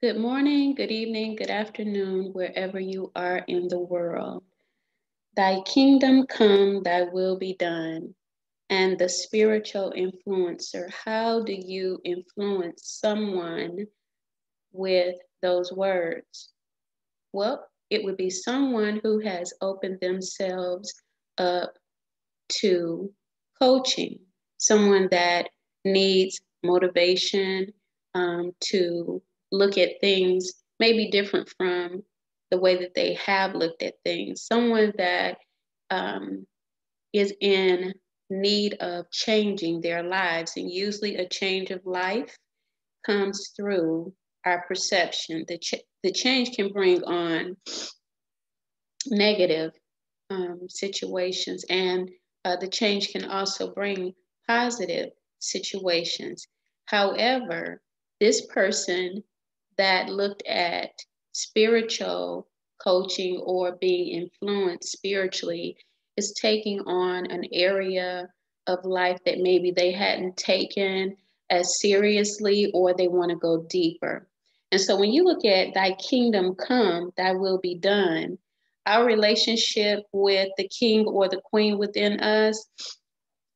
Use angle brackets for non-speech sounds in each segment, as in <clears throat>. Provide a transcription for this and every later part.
Good morning, good evening, good afternoon, wherever you are in the world. Thy kingdom come, thy will be done. And the spiritual influencer, how do you influence someone with those words? Well, it would be someone who has opened themselves up to coaching, someone that needs motivation um, to look at things maybe different from the way that they have looked at things. Someone that um, is in need of changing their lives, and usually a change of life comes through our perception. The, ch- the change can bring on negative um, situations, and uh, the change can also bring positive situations. However, this person that looked at spiritual coaching or being influenced spiritually is taking on an area of life that maybe they hadn't taken as seriously or they want to go deeper. And so when you look at thy kingdom come, thy will be done, our relationship with the king or the queen within us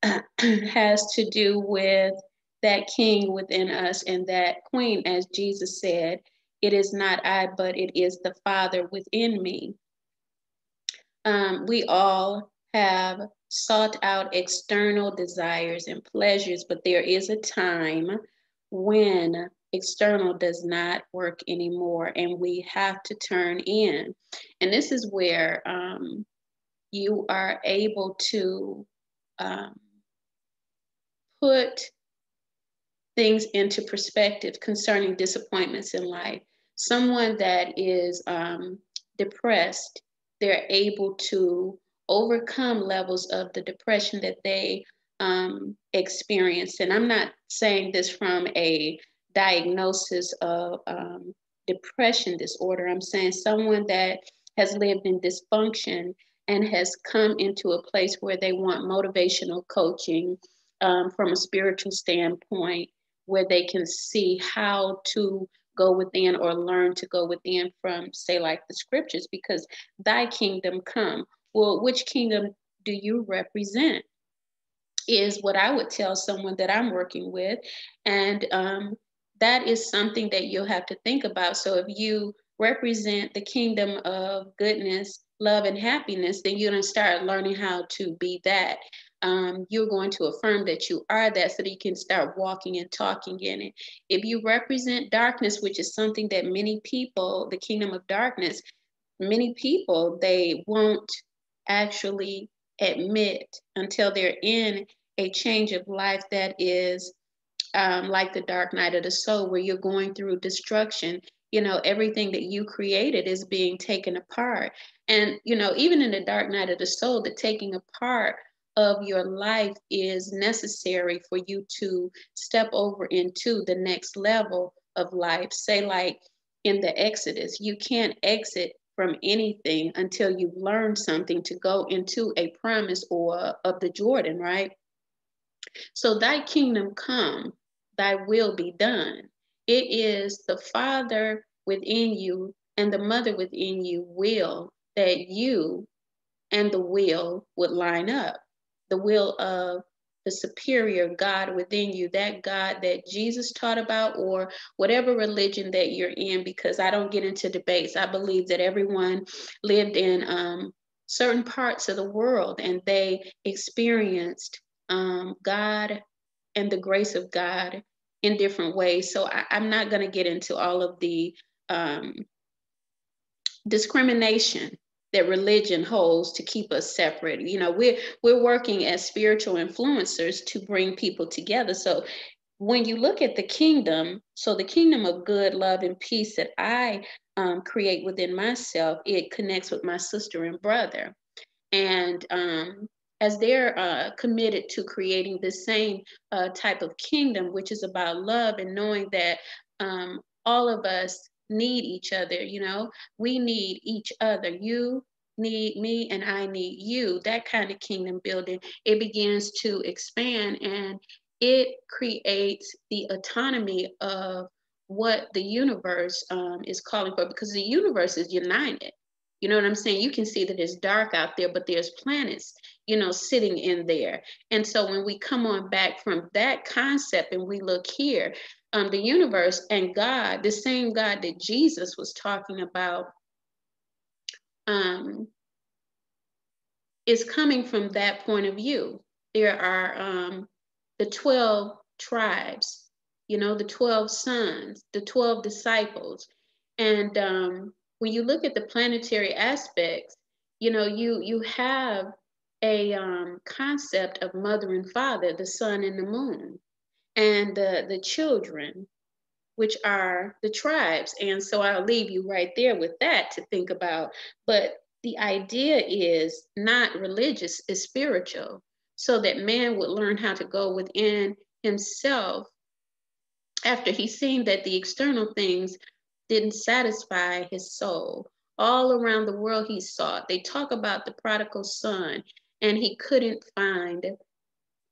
<clears throat> has to do with that king within us and that queen, as Jesus said, it is not I, but it is the Father within me. Um, we all have sought out external desires and pleasures, but there is a time when external does not work anymore and we have to turn in. And this is where um, you are able to um, put things into perspective concerning disappointments in life. Someone that is um, depressed, they're able to overcome levels of the depression that they um, experience. And I'm not saying this from a diagnosis of um, depression disorder. I'm saying someone that has lived in dysfunction and has come into a place where they want motivational coaching um, from a spiritual standpoint where they can see how to go within or learn to go within from, say, like the scriptures, because thy kingdom come. Well, which kingdom do you represent? Is what I would tell someone that I'm working with. And um, that is something that you'll have to think about. So if you represent the kingdom of goodness, love, and happiness, then you're going to start learning how to be that um, you're going to affirm that you are that so that you can start walking and talking in it. If you represent darkness, which is something that many people, the kingdom of darkness, many people, they won't actually admit until they're in a change of life that is um, like the dark night of the soul, where you're going through destruction. You know, everything that you created is being taken apart. And, you know, even in the dark night of the soul, the taking apart of your life is necessary for you to step over into the next level of life. Say, like in the Exodus, you can't exit from anything until you've learned something to go into a promise or of the Jordan, right? So, thy kingdom come, thy will be done. It is the Father within you and the mother within you will that you and the will would line up the will of the superior God within you, that God that Jesus taught about, or whatever religion that you're in, because I don't get into debates. I believe that everyone lived in um, certain parts of the world and they experienced um, God and the grace of God in different ways. So I, am not going to get into all of the um, discrimination that religion holds to keep us separate. You know, we're we're working as spiritual influencers to bring people together. So when you look at the kingdom, so the kingdom of good, love, and peace that I um, create within myself, it connects with my sister and brother. And um, as they're uh, committed to creating the same uh, type of kingdom, which is about love and knowing that um, all of us need each other, you know, we need each other. You need me and I need you. That kind of kingdom building, it begins to expand and it creates the autonomy of what the universe um, is calling for because the universe is united. You know what I'm saying? You can see that it's dark out there, but there's planets, you know, sitting in there. And so when we come on back from that concept and we look here, um, the universe and God, the same God that Jesus was talking about, um, is coming from that point of view. There are um, the 12 tribes, you know, the 12 sons, the 12 disciples. And um, when you look at the planetary aspects, you know, you you have a um, concept of mother and father, the sun and the moon, and the the children, which are the tribes. And so I'll leave you right there with that to think about. But the idea is not religious, it's spiritual, so that man would learn how to go within himself after he's seen that the external things didn't satisfy his soul. All around the world he sought. They talk about the prodigal son, and he couldn't find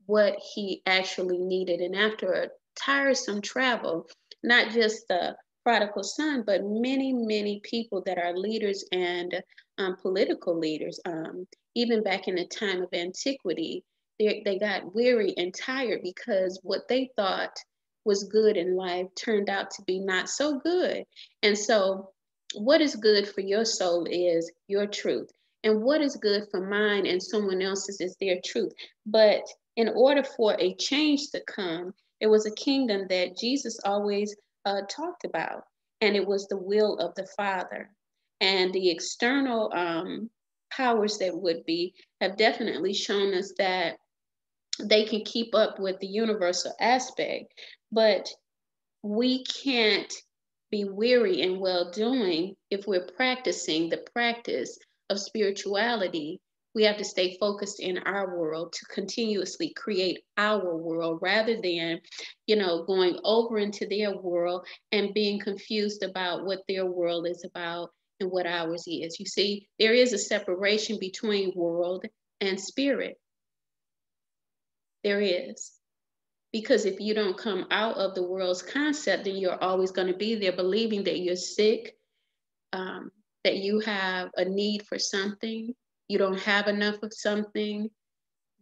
what he actually needed. And after a tiresome travel, not just the prodigal son, but many, many people that are leaders and um, political leaders, um, even back in the time of antiquity, they, they got weary and tired because what they thought was good in life turned out to be not so good. And so, what is good for your soul is your truth. And what is good for mine and someone else's is their truth. But in order for a change to come, it was a kingdom that Jesus always uh, talked about, and it was the will of the Father and the external um, powers that would be have definitely shown us that they can keep up with the universal aspect, but we can't be weary in well doing if we're practicing the practice of spirituality. We have to stay focused in our world to continuously create our world rather than, you know, going over into their world and being confused about what their world is about and what ours is. You see, there is a separation between world and spirit. There is. Because if you don't come out of the world's concept, then you're always going to be there believing that you're sick, um, that you have a need for something, you don't have enough of something,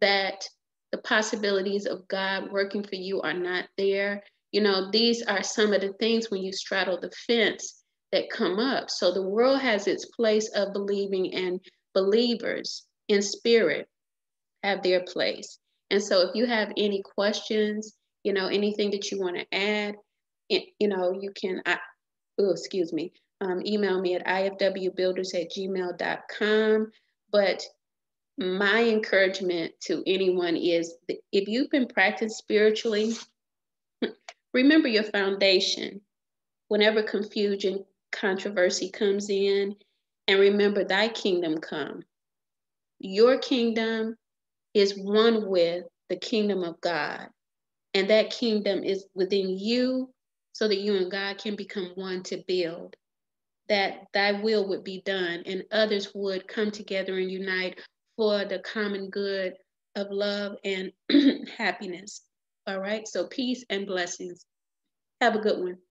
that the possibilities of God working for you are not there. You know, these are some of the things when you straddle the fence that come up. So the world has its place of believing, and believers in spirit have their place. And so if you have any questions, you know, anything that you want to add, you know, you can, I, excuse me, um, email me at ifwbuilders at gmail.com. But my encouragement to anyone is if you've been practicing spiritually, <laughs> remember your foundation. Whenever confusion, controversy comes in, and remember thy kingdom come. Your kingdom is one with the kingdom of God. And that kingdom is within you so that you and God can become one to build. That thy will would be done and others would come together and unite for the common good of love and <clears throat> happiness. All right. So peace and blessings. Have a good one.